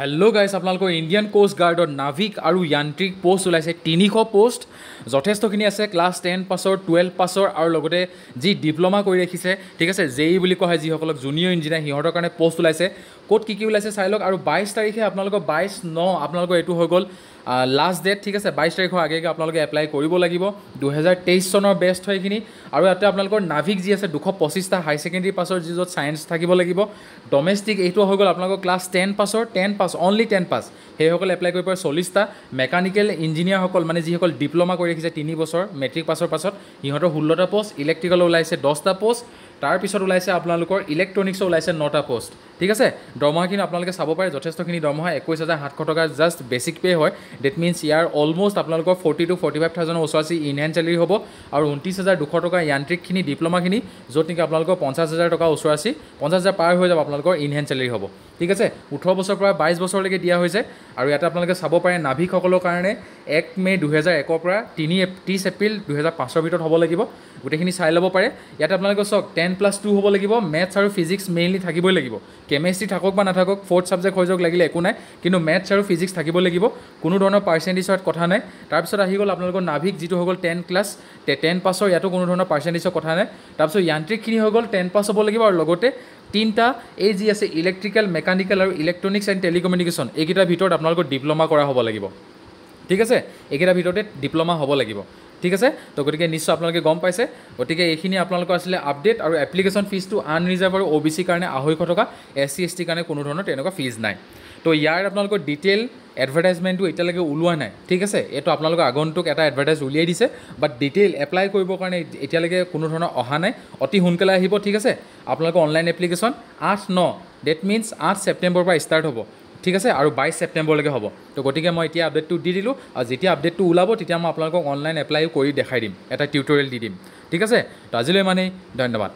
Hello guys আপোনালোকৰ Indian coast গাৰ্ডৰ নাভিক আৰু য়ান্ত্ৰিক পষ্ট ওলাইছে। তিনিশ পষ্ট যথেষ্টখিনি আছে। ক্লাছ টেন পাছৰ টুৱেলভ পাছৰ আৰু লগতে যি ডিপ্ল'মা কৰি ৰাখিছে ঠিক আছে জে ই বুলি কোৱা হয় যিসকলক জুনিয়ৰ ইঞ্জিনিয়াৰ সিহঁতৰ কাৰণে পষ্ট ওলাইছে। ক'ত কি কি ওলাইছে চাই লওক। আৰু বাইছ তাৰিখে আপোনালোকৰ বাইছ ন আপোনালোকৰ এইটো হৈ গ'ল লাষ্ট ডেট ঠিক আছে বাইছ তাৰিখৰ আগে আগে আপোনালোকে এপ্লাই কৰিব লাগিব। দুহেজাৰ তেইছ চনৰ বেষ্ট হয় এইখিনি। আৰু ইয়াতে আপোনালোকৰ নাভিক যি আছে দুশ পঁচিছটা হাই ছেকেণ্ডেৰী পাছৰ যি য'ত ছায়েন্স থাকিব লাগিব। ডমেষ্টিক এইটো হৈ গ'ল আপোনালোকৰ ক্লাছ টেন পাছৰ ten pass only ten pass সেইসকলে এপ্লাই কৰিব পাৰে চল্লিছটা মেকানিকেল ইঞ্জিনিয়াৰসকল মানে যিসকল ডিপ্ল'মা কৰি ৰাখিছে তিনি বছৰ মেট্ৰিক পাছৰ পাছত সিহঁতৰ ষোল্লটা পষ্ট ইলেক্ট্ৰিকেল ওলাইছে দহটা পষ্ট তাৰপিছত ওলাইছে আপোনালোকৰ ইলেক্ট্ৰনিক্সৰ ওলাইছে নটা পষ্ট ঠিক আছে? দৰমহাখিনি আপোনালোকে চাব পাৰে যথেষ্টখিনি দৰমহা একৈছ হাজাৰ সাতশ টকা জাষ্ট বেছিক পে' হয়। ডেট মিনছ ইয়াৰ অলম'ষ্ট আপোনালোকৰ ফৰ্টি টু ফৰ্টি ফাইভ থাউজেণ্ডৰ ওচৰাচি ইন হেণ্ড চেলেৰী হ'ব আৰু ঊনত্ৰিছ হাজাৰ দুশ টকা য়ান্ত্ৰিকখিনি ডিপ্ল'মাখিনি য'ত নেকি আপোনালোকৰ পঞ্চাছ হাজাৰ টকা ওচৰাচি পঞ্চাছ হাজাৰ পাৰ হৈ যাব আপোনালোকৰ ইন হেণ্ড চেলেৰী হ'ব। ঠিক আছে? ওঠৰ বছৰৰ পৰা বাইছ বছৰলৈকে দিয়া হৈছে আৰু ইয়াতে আপোনালোকে চাব পাৰে নাভিকসকলৰ কাৰণে এক মে' দুহেজাৰ একৰ পৰা তিনি ত্ৰিছ এপ্ৰিল দুহেজাৰ পাঁচৰ ভিতৰত হ'ব লাগিব। গোটেইখিনি চাই ল'ব পাৰে। ইয়াতে আপোনালোকে চাওক টেন প্লাছ টু হ'ব লাগিব মেথছ আৰু ফিজিক্স মেইনলি থাকিবই লাগিব। কেমেষ্ট্ৰি থাকক বা নাথাকক ফ'ৰ্থ ছাবজেক্ট হৈ যাওক লাগিলে একো নাই কিন্তু মেথছ আৰু ফিজিক্স থাকিব লাগিব কোনো ধৰণৰ পাৰ্চেণ্টেজত কথা নাই। তাৰপিছত আহি গ'ল আপোনালোকৰ নাভিক যিটো হৈ গ'ল টেন ক্লাছ টেন পাছৰ ইয়াতো কোনো ধৰণৰ পাৰ্চেণ্টেজৰ কথা নাই। তাৰপিছত য়ান্ত্ৰিকখিনি হৈ গ'ল টেন পাছ হ'ব লাগিব আৰু লগতে তিনিটা এই যি আছে ইলেক্ট্ৰিকেল মেকানিকেল আৰু ইলেক্ট্ৰনিক্স এণ্ড টেলিকমিউনিকেশ্যন এইকেইটাৰ ভিতৰত আপোনালোকৰ ডিপ্ল'মা কৰা হ'ব লাগিব। ঠিক আছে? এইকেইটাৰ ভিতৰতে ডিপ্ল'মা হ'ব লাগিব। ঠিক আছে? তো গতিকে নিশ্চয় আপোনালোকে গম পাইছে। গতিকে এইখিনি আপোনালোকৰ আছিলে আপডেট আৰু এপ্লিকেশ্যন ফিজটো আনৰিজাৰ্ভ আৰু অ' বি চিৰ কাৰণে আঢ়ৈশ টকা এছ চি এছ টিৰ কাৰণে কোনো ধৰণৰ তেনেকুৱা ফিজ নাই। তো ইয়াৰ আপোনালোকৰ ডিটেইল এডভাৰটাইজমেণ্টটো এতিয়ালৈকে ওলোৱা নাই ঠিক আছে? এইটো আপোনালোকৰ আগন্তুক এটা এডভাৰটাইজ উলিয়াই দিছে বাট ডিটেইল এপ্লাই কৰিবৰ কাৰণে এতিয়ালৈকে কোনো ধৰণৰ অহা নাই। অতি সোনকালে আহিব ঠিক আছে? আপোনালোকৰ অনলাইন এপ্লিকেশ্যন আঠ ন ডেট মিনছ আঠ ছেপ্টেম্বৰৰ পৰা ষ্টাৰ্ট হ'ব। ঠিক আছে? আৰু বাইছ ছেপ্টেম্বৰলৈকে হ'ব। তো গতিকে মই এতিয়া আপডেটটো দি দিলোঁ আৰু যেতিয়া আপডেটটো ওলাব তেতিয়া মই আপোনালোকক অনলাইন এপ্লাইও কৰি দেখাই দিম। এটা টিউটৰিয়েল দি দিম। ঠিক আছে? তো আজিলৈ ইমানেই। ধন্যবাদ।